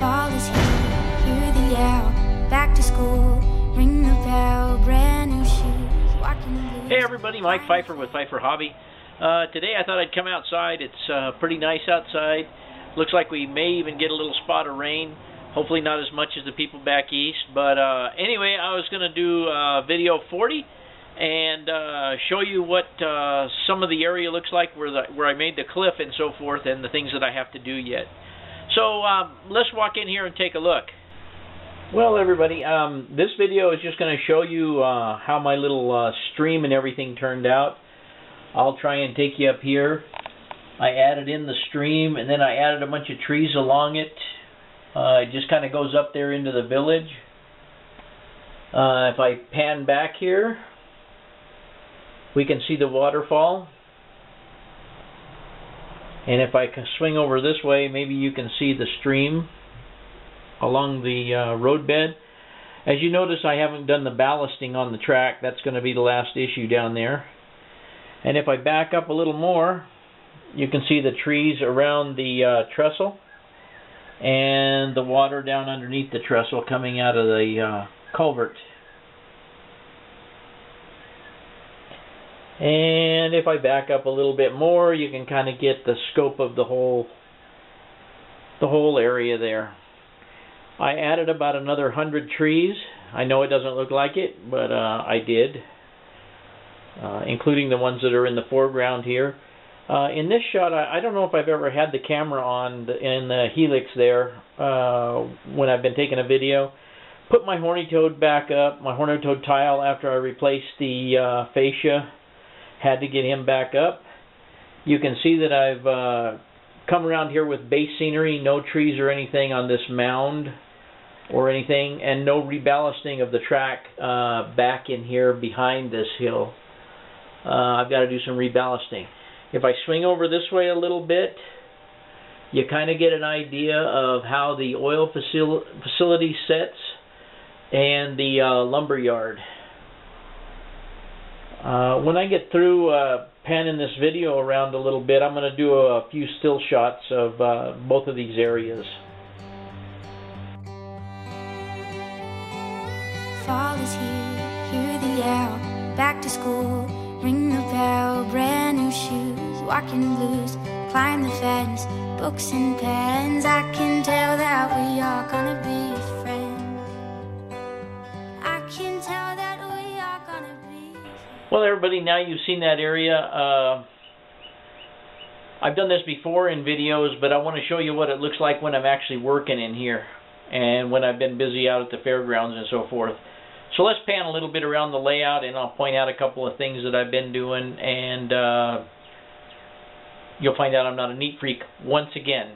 Fall is here, hear the yell. Back to school, ring the bell. Brand new shoes, walking. Hey everybody, Mike Fifer with Fifer Hobby. Uh, today I thought I'd come outside. It's uh, pretty nice outside. Looks like we may even get a little spot of rain. Hopefully not as much as the people back east. But uh, anyway, I was going to do uh, video 40 and uh, show you what uh, some of the area looks like where the where I made the cliff and so forth, and the things that I have to do yet. So um, let's walk in here and take a look. Well, everybody, um, this video is just going to show you uh, how my little uh, stream and everything turned out. I'll try and take you up here. I added in the stream, and then I added a bunch of trees along it. Uh, it just kind of goes up there into the village. Uh, if I pan back here, we can see the waterfall. And if I swing over this way, maybe you can see the stream along the uh, roadbed. As you notice, I haven't done the ballasting on the track. That's going to be the last issue down there. And if I back up a little more, you can see the trees around the uh, trestle and the water down underneath the trestle coming out of the uh, culvert. And if I back up a little bit more, you can kind of get the scope of the whole the whole area there. I added about another 100 trees. I know it doesn't look like it, but uh, I did, uh, including the ones that are in the foreground here. Uh, in this shot, I, I don't know if I've ever had the camera on the, in the helix there uh, when I've been taking a video. Put my horny toad back up, my horny toad tile after I replaced the uh, fascia had to get him back up. You can see that I've uh, come around here with base scenery, no trees or anything on this mound or anything, and no reballasting of the track uh, back in here behind this hill. Uh, I've got to do some reballasting. If I swing over this way a little bit, you kind of get an idea of how the oil facil facility sets and the uh, lumber yard. Uh, when I get through uh, panning this video around a little bit, I'm going to do a, few still shots of uh, both of these areas. Fall is here, hear the yell. Back to school, ring the bell. Brand new shoes, walking. Climb the fence, books and pens. I can tell that we are gonna be friends. I can tell Well, everybody, now you've seen that area. Uh, I've done this before in videos, but I want to show you what it looks like when I'm actually working in here and when I've been busy out at the fairgrounds and so forth. So let's pan a little bit around the layout and I'll point out a couple of things that I've been doing and uh, you'll find out I'm not a neat freak once again.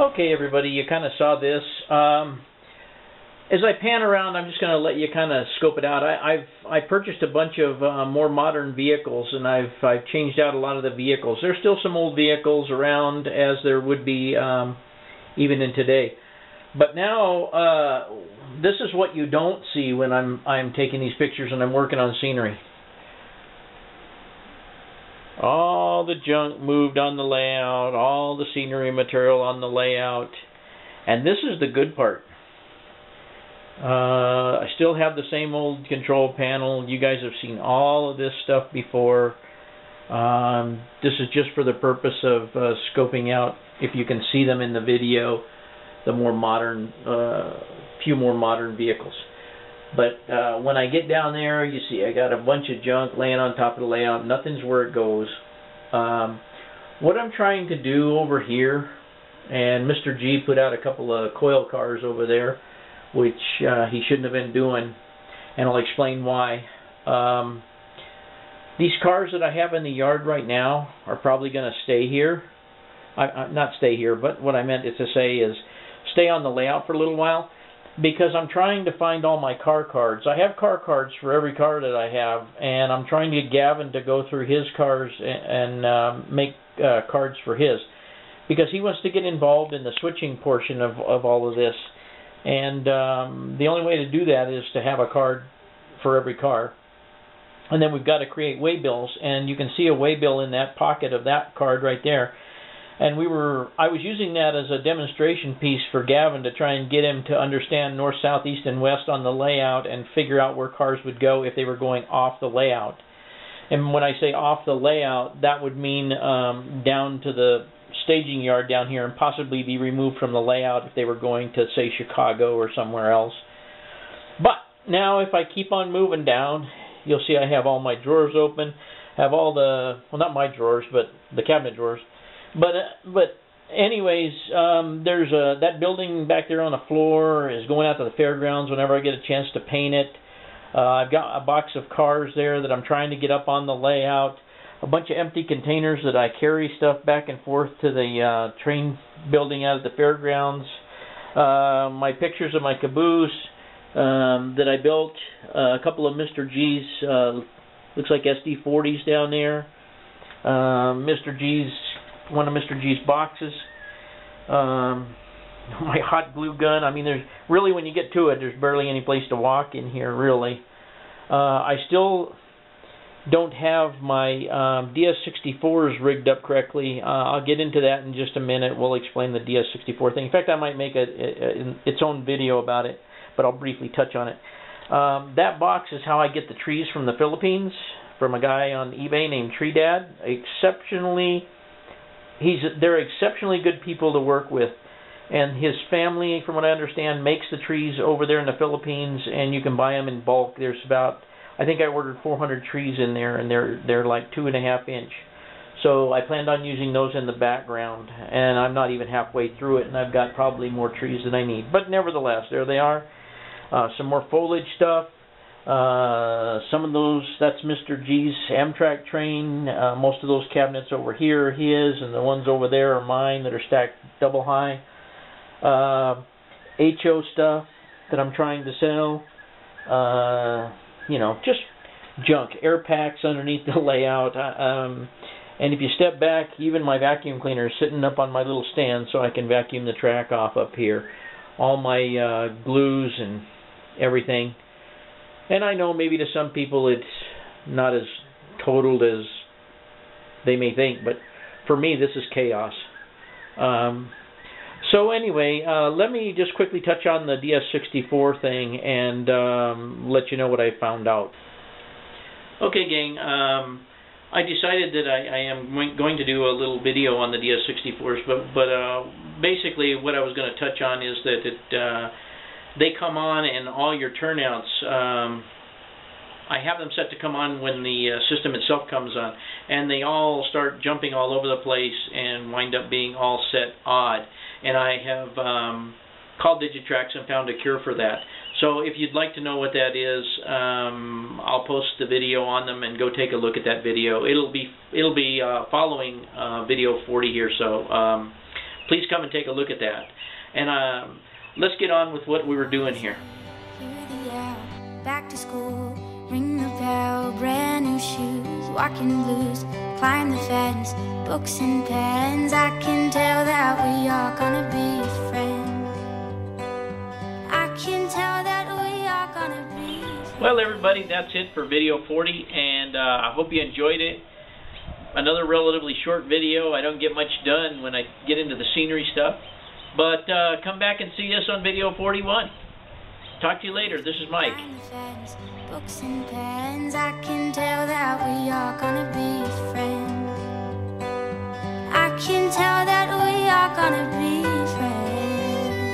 Okay everybody, you kind of saw this. Um, as I pan around, I'm just going to let you kind of scope it out. I, I've I purchased a bunch of uh, more modern vehicles, and I've I've changed out a lot of the vehicles. There's still some old vehicles around, as there would be um, even in today. But now uh, this is what you don't see when I'm I'm taking these pictures and I'm working on scenery. All the junk moved on the layout, all the scenery material on the layout, and this is the good part. Uh, I still have the same old control panel. You guys have seen all of this stuff before. Um, this is just for the purpose of uh, scoping out if you can see them in the video, the more modern, uh, few more modern vehicles. But uh, when I get down there, you see I got a bunch of junk laying on top of the layout. Nothing's where it goes. Um, what I'm trying to do over here, and Mr. G put out a couple of coil cars over there which uh, he shouldn't have been doing, and I'll explain why. Um, these cars that I have in the yard right now are probably going to stay here. I, I, not stay here, but what I meant is to say is stay on the layout for a little while because I'm trying to find all my car cards. I have car cards for every car that I have, and I'm trying to get Gavin to go through his cars and, and uh, make uh, cards for his because he wants to get involved in the switching portion of, of all of this. And um, the only way to do that is to have a card for every car. And then we've got to create waybills, and you can see a waybill in that pocket of that card right there. and we were I was using that as a demonstration piece for Gavin to try and get him to understand north, south, east, and west on the layout and figure out where cars would go if they were going off the layout. And when I say off the layout, that would mean um, down to the staging yard down here and possibly be removed from the layout if they were going to say Chicago or somewhere else. But now if I keep on moving down, you'll see I have all my drawers open, have all the well not my drawers but the cabinet drawers but uh, but anyways, um, there's a that building back there on the floor is going out to the fairgrounds whenever I get a chance to paint it. Uh, I've got a box of cars there that I'm trying to get up on the layout. A bunch of empty containers that I carry stuff back and forth to the uh, train building out at the fairgrounds. Uh, my pictures of my caboose um, that I built. Uh, a couple of Mr. G's uh, looks like SD40s down there. Uh, Mr. G's one of Mr. G's boxes. Um, my hot glue gun. I mean, there's really when you get to it, there's barely any place to walk in here, really. Uh, I still don't have my um, DS64s rigged up correctly. Uh, I'll get into that in just a minute. We'll explain the DS64 thing. In fact, I might make a, a, a its own video about it, but I'll briefly touch on it. Um, that box is how I get the trees from the Philippines from a guy on eBay named Tree Dad. Exceptionally he's they're exceptionally good people to work with and his family from what i understand makes the trees over there in the philippines and you can buy them in bulk there's about i think i ordered 400 trees in there and they're they're like two and a half inch so i planned on using those in the background and i'm not even halfway through it and i've got probably more trees than i need but nevertheless there they are uh, some more foliage stuff uh, some of those, that's Mr. G's Amtrak train. Uh, most of those cabinets over here are his, and the ones over there are mine that are stacked double high. Uh, HO stuff that I'm trying to sell. You know, just junk. Air packs underneath the layout. Uh, um, and if you step back, even my vacuum cleaner is sitting up on my little stand so I can vacuum the track off up here. All my uh, glues and everything. And I know maybe to some people it's not as totaled as they may think, but for me this is chaos. Um, so anyway, uh, let me just quickly touch on the DS64 thing and um, let you know what I found out. Okay, gang. Um, I decided that I, I am going to do a little video on the DS64s, but but uh, basically what I was going to touch on is that it. Uh, they come on and all your turnouts um, I have them set to come on when the uh, system itself comes on and they all start jumping all over the place and wind up being all set odd and I have um, called Digitrax and found a cure for that. So if you'd like to know what that is um, I'll post the video on them and go take a look at that video. It'll be it'll be uh, following uh, video 40 here so um, please come and take a look at that. And um, let's get on with what we were doing here. Ring the bell, brand new shoes, walking blues, climb the fence, books and pens. I can tell that we are gonna be friends. I can tell that we are gonna be. Well, everybody, that's it for video 40, and uh, I hope you enjoyed it. Another relatively short video. I don't get much done when I get into the scenery stuff. But uh, come back and see us on video 41. Talk to you later. This is Mike. Books and pens, I can tell that we are gonna be friends. I can tell that we are gonna be friends.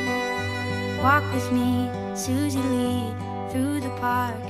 Walk with me, Susie Lee, through the park